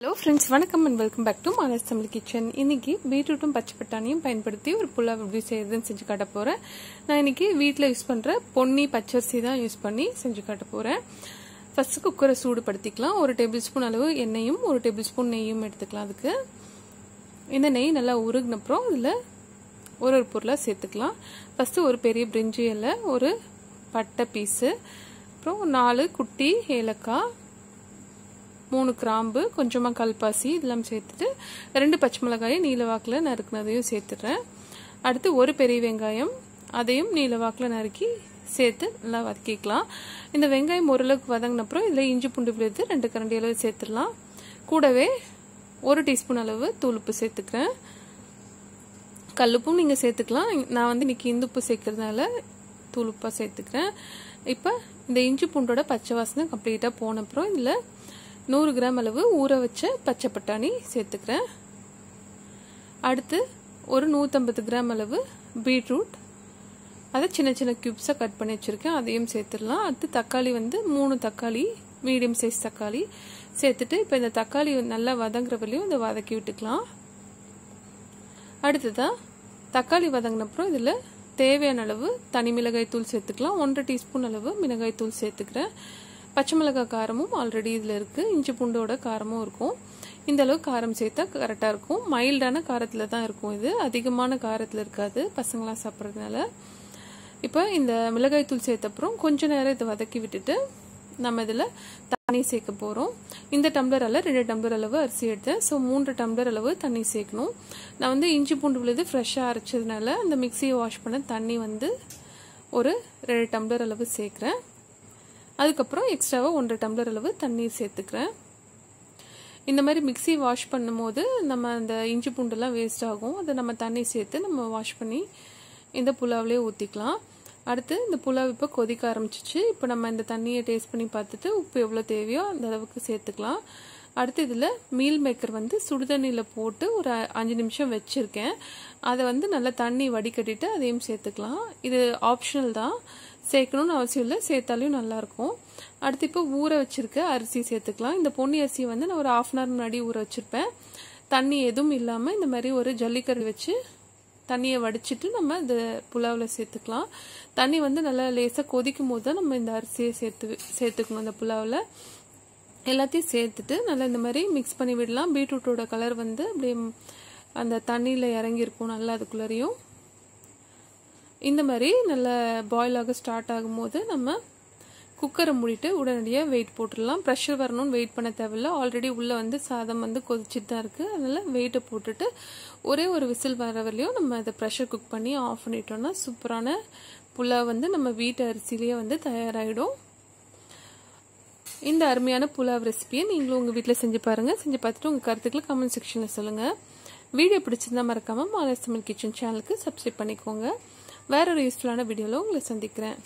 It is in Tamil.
ஹலோ ஃப்ரெண்ட்ஸ் வணக்கம் and welcome back to Mala's Tamil kitchen இன்னைக்கு பீட்ரூட்டும் பச்சை பட்டாணியும் பயன்படுத்தி ஒரு புலாவ் எப்படி செய்யறதுன்னு செஞ்சு காட்ட போகிறேன் நான் இன்னைக்கு வீட்டில் யூஸ் பண்ணுற பொன்னி பச்சரிசி தான் யூஸ் பண்ணி செஞ்சு காட்ட போகிறேன் ஃபர்ஸ்ட் குக்கரை சூடுபடுத்திக்கலாம். ஒரு டேபிள் ஸ்பூன் அளவு எண்ணெயும் ஒரு டேபிள் ஸ்பூன் நெய்யும் எடுத்துக்கலாம் அதுக்கு. இந்த நெய் நல்லா உருகினப்புறம் இதில் ஒரு ஒரு பொருளாக சேர்த்துக்கலாம். ஃபஸ்ட்டு ஒரு பெரிய பிரிஞ்சி இலை ஒரு பட்டை பீஸு அப்புறம் நாலு குட்டி ஏலக்காய் மூணு கிராம்பு கொஞ்சமாக கல்பாசி இதெல்லாம் சேர்த்துட்டு ரெண்டு பச்சை மிளகாயும் நீல வாக்கில் நறுக்குனதையும் சேர்த்துடுறேன். அடுத்து ஒரு பெரிய வெங்காயம் அதையும் நீலவாக்கில் நறுக்கி சேர்த்து நல்லா வதக்கிக்கலாம். இந்த வெங்காயம் ஓரளவுக்கு வதங்கினப்புறம் இதில் இஞ்சி பூண்டு விழுது ரெண்டு கரண்டி அளவு சேர்த்துடலாம். கூடவே ஒரு டீஸ்பூன் அளவு தூளுப்பு சேர்த்துக்கிறேன். கல்லுப்பும் நீங்கள் சேர்த்துக்கலாம். நான் வந்து இன்னைக்கு இந்துப்பு சேர்க்கறதுனால தூளுப்பாக சேர்த்துக்கிறேன். இப்போ இந்த இஞ்சி பூண்டோட பச்சை வாசனை கம்ப்ளீட்டாக போனப்புறம் இதில் நூறு கிராம் அளவு ஊற வச்ச பச்சை பட்டாணி சேர்த்துக்கிறேன். அடுத்து ஒரு நூற்றம்பது கிராம் அளவு பீட்ரூட். அதை சின்ன சின்ன க்யூப்ஸாக கட் பண்ணி வச்சுருக்கேன். அதையும் சேர்த்துடலாம். அடுத்து தக்காளி வந்து மூணு தக்காளி மீடியம் சைஸ் தக்காளி சேர்த்துட்டு இப்போ இந்த தக்காளி நல்லா வதங்குற வரையும் இதை வதக்கி விட்டுக்கலாம். அடுத்ததாக தக்காளி வதங்கினப்புறம் இதில் தேவையான அளவு தனி மிளகாய் தூள் சேர்த்துக்கலாம். ஒன்றரை டீஸ்பூன் அளவு மிளகாய் தூள் சேர்த்துக்கிறேன். பச்சை மிளகாய் காரமும் ஆல்ரெடி இதில் இருக்குது இஞ்சி பூண்டோட காரமும் இருக்கும். இந்த அளவு காரம் சேர்த்தா கரெக்டாக இருக்கும். மைல்டான காரத்தில் தான் இருக்கும் இது. அதிகமான காரத்தில் இருக்காது. பசங்களாம் சாப்பிட்றதுனால. இப்போ இந்த மிளகாய் தூள் சேர்த்தப்புறம் கொஞ்ச நேரம் இதை வதக்கி விட்டுட்டு நம்ம இதில் தண்ணி சேர்க்க போகிறோம் இந்த டம்ளரால் ரெண்டு டம்ளர் அளவு அரிசி எடுத்தேன். ஸோ மூன்று டம்ளர் அளவு தண்ணி சேர்க்கணும். நான் வந்து இஞ்சி பூண்டு விழுது ஃப்ரெஷ்ஷாக அரைச்சதுனால அந்த மிக்சியை வாஷ் பண்ண தண்ணி வந்து ஒரு ரெண்டு டம்ளர் அளவு சேர்க்குறேன். அதுக்கப்புறம் எக்ஸ்ட்ராவாக ஒன்றரை டம்ளர் அளவு தண்ணீர் சேர்த்துக்கிறேன். இந்த மாதிரி மிக்சி வாஷ் பண்ணும்போது நம்ம அந்த இஞ்சி பூண்டுலாம் வேஸ்ட் ஆகும். அதை நம்ம தண்ணி சேர்த்து நம்ம வாஷ் பண்ணி இந்த புலாவிலே ஊற்றிக்கலாம் அடுத்து இந்த புலாவ் இப்போ கொதிக்க ஆரம்பிச்சிச்சு. இப்போ நம்ம இந்த தண்ணியை டேஸ்ட் பண்ணி பார்த்துட்டு உப்பு எவ்வளோ தேவையோ அந்த அளவுக்கு சேர்த்துக்கலாம். அடுத்து இதில் மீல் மேக்கர் வந்து சுடுதண்ணியில் போட்டு ஒரு அஞ்சு நிமிஷம் வச்சுருக்கேன். அதை வந்து நல்லா தண்ணி வடிகட்டிட்டு அதையும் சேர்த்துக்கலாம். இது ஆப்ஷனல் தான். சேர்க்கணும்னு அவசியம் இல்லை. சேர்த்தாலையும் நல்லாயிருக்கும். அடுத்து இப்போ ஊற வச்சிருக்க அரிசி சேர்த்துக்கலாம். இந்த பொன்னி அரிசியை வந்து நான் ஒரு ஆஃப் அன் ஹவர் முன்னாடி ஊற வச்சுருப்பேன். தண்ணி எதுவும் இல்லாமல் இந்த மாதிரி ஒரு ஜல்லிக்கறி வச்சு தண்ணியை வடிச்சிட்டு நம்ம இந்த புலாவில் சேர்த்துக்கலாம். தண்ணி வந்து நல்லா லேசாக கொதிக்கும் போது தான் நம்ம இந்த அரிசியை சேர்த்து சேர்த்துக்கணும். இந்த புலாவில் எல்லாத்தையும் சேர்த்துட்டு நல்லா இந்த மாதிரி மிக்ஸ் பண்ணி விடலாம். பீட்ரூட்டோட கலர் வந்து அப்படியே அந்த தண்ணியில் இறங்கியிருக்கும் நல்லா அதுக்குள்ளரையும் இந்த மாதிரி நல்லா பாயில் ஆக ஸ்டார்ட் ஆகும்போது நம்ம குக்கரை மூடிட்டு உடனடியாக வெயிட் போட்டுடலாம். ப்ரெஷர் வரணும்னு வெயிட் பண்ண தேவையில்ல. ஆல்ரெடி உள்ளே வந்து சாதம் வந்து கொதிச்சுட்டு தான் இருக்குது அதனால் வெயிட்டை போட்டுட்டு ஒரே ஒரு விசில் வர வரலையும் நம்ம அதை ப்ரெஷர் குக் பண்ணி ஆஃப் பண்ணிட்டோம்னா சூப்பரான புலாவ் வந்து நம்ம வீட்டு அரிசிலேயே வந்து தயாராகிடும் இந்த அருமையான புலாவ் ரெசிபியை நீங்களும் உங்கள் வீட்டில் செஞ்சு பாருங்கள் செஞ்சு பார்த்துட்டு உங்கள் கருத்துக்களை கமெண்ட் செக்ஷனில் சொல்லுங்கள் வீடியோ பிடிச்சிருந்தா மறக்காமல் மாலஸ் தமிழ் கிச்சன் சேனலுக்கு சப்ஸ்கிரைப் பண்ணிக்கோங்க. வேற ஒரு யூஸ்ஃபுல்லான வீடியோவில் உங்களை சந்திக்கிறேன்.